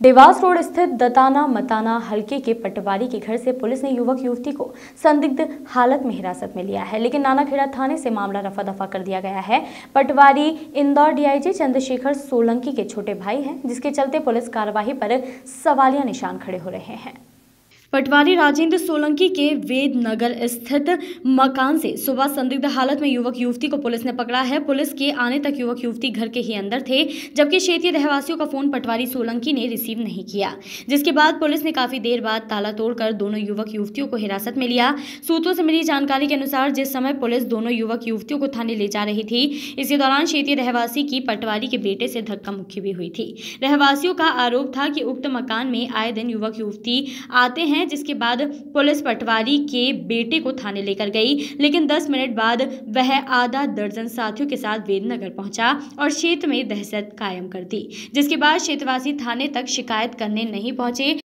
Dewas road स्थित दताना मताना हल्के के पटवारी के घर से पुलिस ने युवक युवती को संदिग्ध हालत में हिरासत में लिया है। लेकिन नानाखेड़ा थाने से मामला रफा दफ़ा कर दिया गया है। पटवारी इंदौर डीआईजी चंद्रशेखर सोलंकी के छोटे भाई हैं, जिसके चलते पुलिस कार्यवाही पर सवालिया निशान खड़े हो रहे हैं। पटवारी राजेंद्र सोलंकी के वेद नगर स्थित मकान से सुबह संदिग्ध हालत में युवक युवती को पुलिस ने पकड़ा है। पुलिस के आने तक युवक युवती घर के ही अंदर थे, जबकि क्षेत्रीय रहवासियों का फ़ोन पटवारी सोलंकी ने रिसीव नहीं किया, जिसके बाद पुलिस ने काफ़ी देर बाद ताला तोड़कर दोनों युवक युवतियों को हिरासत में लिया। सूत्रों से मिली जानकारी के अनुसार जिस समय पुलिस दोनों युवक युवतियों को थाने ले जा रही थी, इसी दौरान क्षेत्रीय रहवासी की पटवारी के बेटे से धक्का मुक्की भी हुई थी। रहवासियों का आरोप था कि उक्त मकान में आए दिन युवक युवती आते हैं हैं जिसके बाद पुलिस पटवारी के बेटे को थाने लेकर गई। लेकिन 10 मिनट बाद वह आधा दर्जन साथियों के साथ वेदनगर पहुँचा और क्षेत्र में दहशत कायम कर दी, जिसके बाद क्षेत्रवासी थाने तक शिकायत करने नहीं पहुँचे।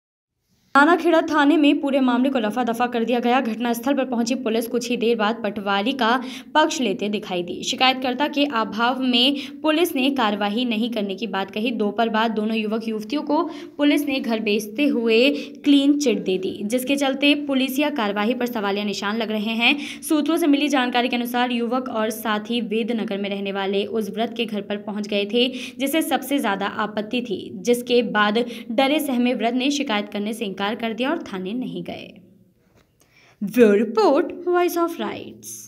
नानाखेड़ा थाने में पूरे मामले को रफा दफ़ा कर दिया गया। घटनास्थल पर पहुँची पुलिस कुछ ही देर बाद पटवारी का पक्ष लेते दिखाई दी। शिकायतकर्ता के अभाव में पुलिस ने कार्यवाही नहीं करने की बात कही। दोपहर बाद दोनों युवक युवतियों को पुलिस ने घर बेचते हुए क्लीन चिट दे दी, जिसके चलते पुलिसिया कार्यवाही पर सवालिया निशान लग रहे हैं। सूत्रों से मिली जानकारी के अनुसार युवक और साथी वेदनगर में रहने वाले उस व्रत के घर पर पहुँच गए थे, जिसे सबसे ज़्यादा आपत्ति थी, जिसके बाद डरे सहमे व्रत ने शिकायत करने से इनकार कर दिया और थाने नहीं गए। Report voice of rights